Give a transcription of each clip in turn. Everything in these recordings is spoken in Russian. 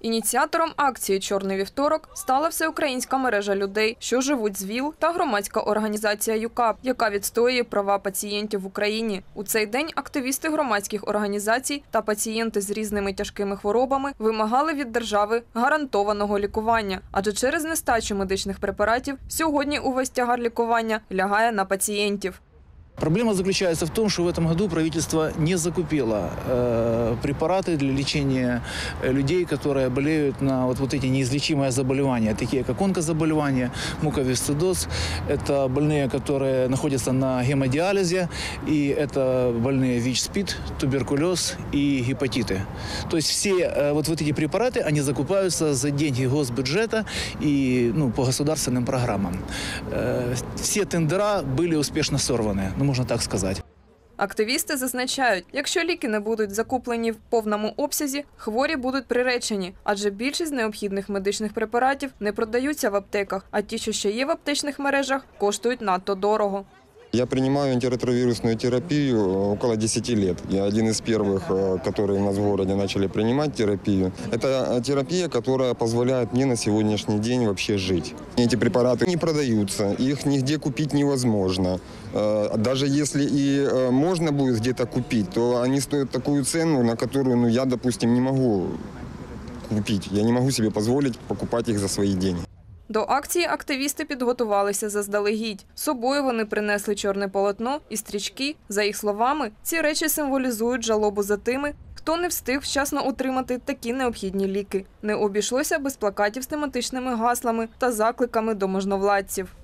Ініціатором акції Чорний вівторок стала всеукраїнська мережа людей, що живуть з ВІЛ та громадська організація ЮКАП, яка відстоює права пацієнтів в Україні. У цей день активісти громадських організацій та пацієнти з різними тяжкими хворобами вимагали від держави гарантованого лікування. Адже через нестачу медичних препаратів сьогодні увесь тягар лікування лягає на пацієнтів. Проблема заключается в том, что в этом году правительство не закупило э, препараты для лечения э, людей, которые болеют на вот, вот эти неизлечимые заболевания, такие как онкозаболевания, муковисцидоз. Это больные, которые находятся на гемодиализе, и это больные ВИЧ-СПИД, туберкулез и гепатиты. То есть все э, вот, вот эти препараты, они закупаются за деньги госбюджета и ну, по государственным программам. Э, все тендера были успешно сорваны, ну, можно так сказати. Активісти зазначають, якщо ліки не будуть закуплені в повному обсязі, хворі будуть приречені, адже більшість необхідних медичних препаратів не продаються в аптеках, а ті, що ще є в аптечних мережах, коштують надто дорого. Я принимаю антиретровирусную терапию э, около 10 лет. Я один из первых, э, которые у нас в городе начали принимать терапию. Это э, терапия, которая позволяет мне на сегодняшний день вообще жить. Эти препараты не продаются, их нигде купить невозможно. Даже если и можно будет где-то купить, то они стоят такую цену, на которую ну, я, допустим, не могу купить. Я не могу себе позволить покупать их за свои деньги. До акції активісти підготувалися заздалегідь. Собою вони принесли чорне полотно і стрічки. За їх словами, ці речі символізують жалобу за тими, хто не встиг вчасно отримати такі необхідні ліки. Не обійшлося без плакатів з тематичними гаслами та закликами до можновладців.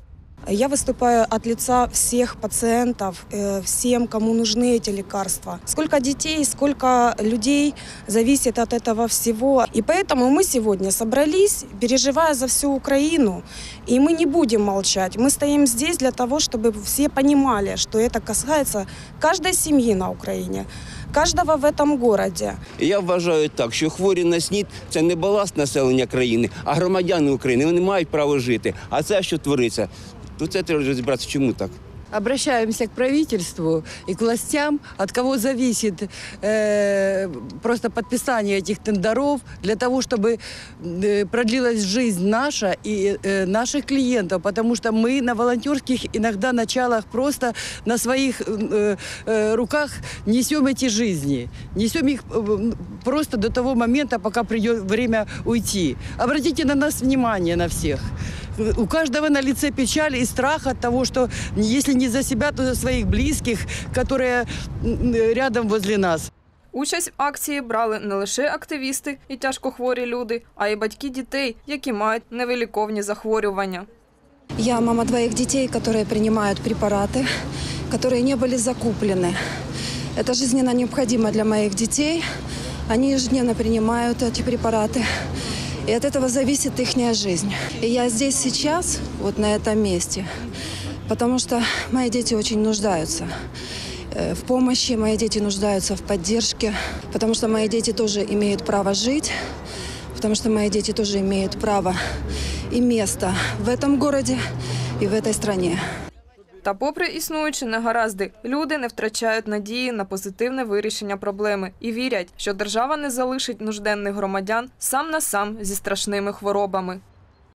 Я выступаю от лица всех пациентов, э, всем, кому нужны эти лекарства. Сколько детей, сколько людей зависит от этого всего. И поэтому мы сегодня собрались, переживая за всю Украину, и мы не будем молчать. Мы стоим здесь для того, чтобы все понимали, что это касается каждой семьи на Украине, каждого в этом городе. І Я вважаю так, що хворі на СНІД – це не баласт населення країни, а громадяни України. Вони мають право жити. А це, що твориться, То це треба розібратися, чому так. Обращаемся к правительству и к властям, от кого зависит э, просто подписание этих тендеров для того, чтобы э, продлилась жизнь наша и э, наших клиентов, потому что мы на волонтерских иногда началах просто на своих э, э, руках несем эти жизни, несем их э, просто до того момента, пока придет время уйти. Обратите на нас внимание на всех. У каждого на лице печаль и страх от того, что если не за себя, то за своих близких, которые м, рядом возле нас. Участь в акції брали не лише активісти і тяжкохворі люди, а й батьки дітей, які мають невиліковні захворювання. Я мама двоих детей, которые принимают препараты, которые не были закуплены. Это жизненно необходимо для моих детей. Они ежедневно принимают эти препараты. И от этого зависит их жизнь. И я здесь сейчас, вот на этом месте, потому что мои дети очень нуждаются э, в помощи, мои дети нуждаются в поддержке, потому что мои дети тоже имеют право жить, потому что мои дети тоже имеют право и место в этом городе и в этой стране. Та попри існуючі негаразди, люди не втрачають надії на позитивне вирішення проблеми і вірять, що держава не залишить нужденних громадян сам на сам зі страшними хворобами.